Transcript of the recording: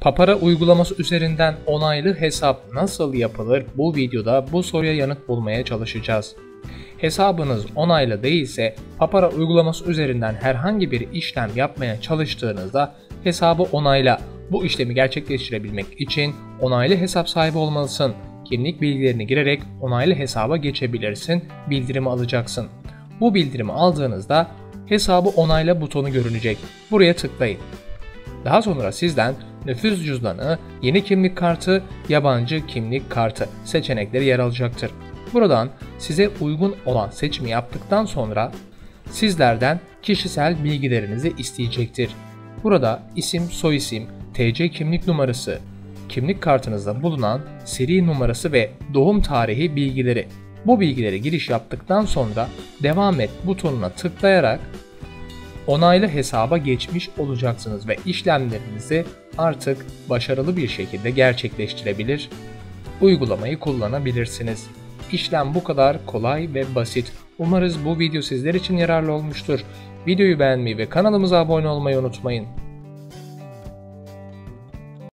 Papara uygulaması üzerinden onaylı hesap nasıl yapılır? Bu videoda bu soruya yanıt bulmaya çalışacağız. Hesabınız onaylı değilse Papara uygulaması üzerinden herhangi bir işlem yapmaya çalıştığınızda hesabı onayla. Bu işlemi gerçekleştirebilmek için onaylı hesap sahibi olmalısın. Kimlik bilgilerini girerek onaylı hesaba geçebilirsin, bildirimi alacaksın. Bu bildirimi aldığınızda hesabı onayla butonu görünecek. Buraya tıklayın. Daha sonra sizden nüfus cüzdanı, yeni kimlik kartı, yabancı kimlik kartı seçenekleri yer alacaktır. Buradan size uygun olan seçimi yaptıktan sonra sizlerden kişisel bilgilerinizi isteyecektir. Burada isim, soyisim, TC kimlik numarası, kimlik kartınızda bulunan seri numarası ve doğum tarihi bilgileri. Bu bilgileri giriş yaptıktan sonra devam et butonuna tıklayarak onaylı hesaba geçmiş olacaksınız ve işlemlerinizi artık başarılı bir şekilde gerçekleştirebilir, uygulamayı kullanabilirsiniz. İşlem bu kadar kolay ve basit. Umarız bu video sizler için yararlı olmuştur. Videoyu beğenmeyi ve kanalımıza abone olmayı unutmayın.